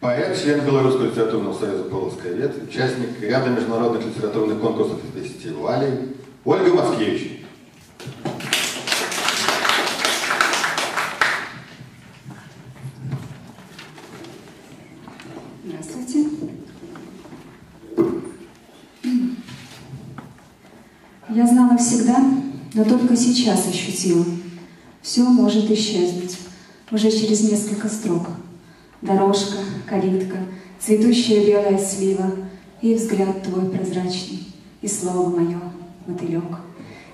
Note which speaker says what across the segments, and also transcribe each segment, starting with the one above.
Speaker 1: Поэт, член Белорусского литературного союза «Полосковед», участник ряда международных литературных конкурсов и фестивалей Ольга Маскевич.
Speaker 2: Здравствуйте. Я знала всегда, но только сейчас ощутила. Все может исчезнуть уже через несколько строк. Дорожка, калитка, цветущая белая слива и взгляд твой прозрачный, и слово мое, мотылек.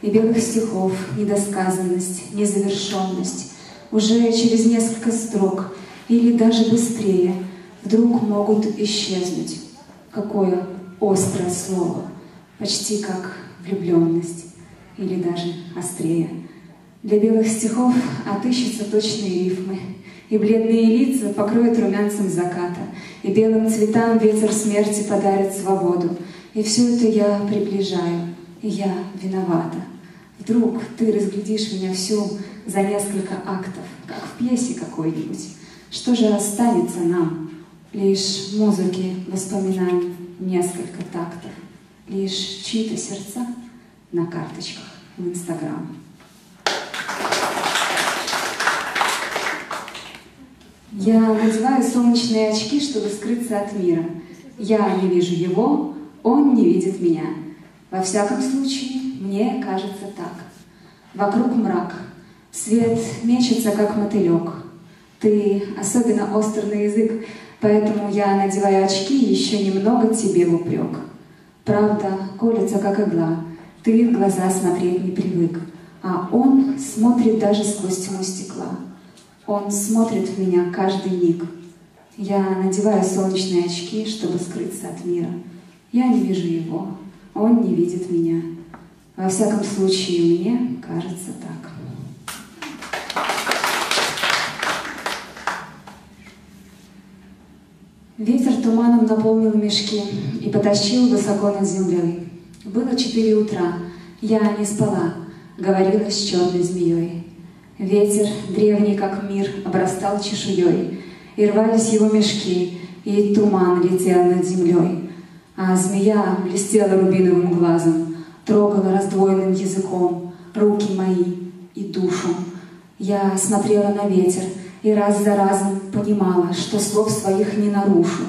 Speaker 2: И белых стихов недосказанность, незавершенность уже через несколько строк или даже быстрее вдруг могут исчезнуть. Какое острое слово, почти как влюбленность или даже острее. Для белых стихов отыщутся точные рифмы, и бледные лица покроют румянцем заката, и белым цветам ветер смерти подарит свободу. И все это я приближаю, и я виновата. Вдруг ты разглядишь меня всю за несколько актов, как в пьесе какой-нибудь. Что же останется нам? Лишь музыки, воспоминаний, несколько тактов, лишь чьи-то сердца на карточках в Инстаграм. Я надеваю солнечные очки, чтобы скрыться от мира. Я не вижу его, он не видит меня. Во всяком случае, мне кажется так. Вокруг мрак, свет мечется, как мотылек. Ты особенно остр на язык, поэтому я надеваю очки и еще немного тебе в упрек. Правда колется, как игла, ты в глаза смотреть не привык, а он смотрит даже сквозь тьму стекла. Он смотрит в меня каждый миг. Я надеваю солнечные очки, чтобы скрыться от мира. Я не вижу его, он не видит меня. Во всяком случае, мне кажется так. Ветер туманом наполнил мешки и потащил высоко над землей. Было четыре утра, я не спала, говорила с черной змеей. Ветер, древний как мир, обрастал чешуей, и рвались его мешки, и туман летел над землей. А змея блестела рубиновым глазом, трогала раздвоенным языком руки мои и душу. Я смотрела на ветер и раз за разом понимала, что слов своих не нарушу.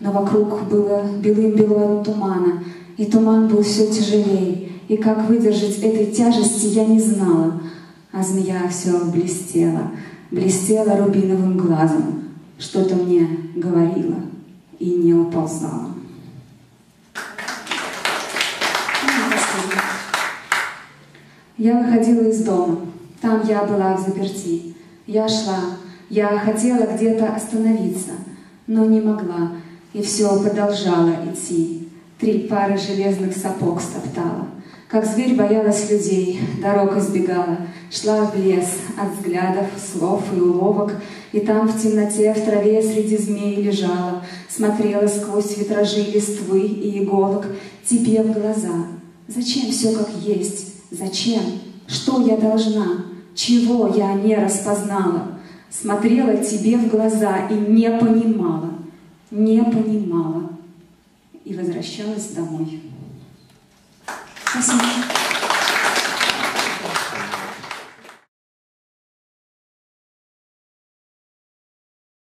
Speaker 2: Но вокруг было белым-бело от тумана, и туман был все тяжелее, и как выдержать этой тяжести я не знала — а змея все блестела, блестела рубиновым глазом, что-то мне говорила и не уползала. Я выходила из дома, там я была в заперти. Я шла, я хотела где-то остановиться, но не могла, и все продолжала идти. Три пары железных сапог стоптала — как зверь боялась людей, дорог избегала, шла в лес от взглядов, слов и уловок, и там в темноте, в траве среди змей лежала, смотрела сквозь витражи листвы и иголок тебе в глаза. Зачем все как есть? Зачем? Что я должна? Чего я не распознала? Смотрела тебе в глаза и не понимала, не понимала и возвращалась домой. Assim.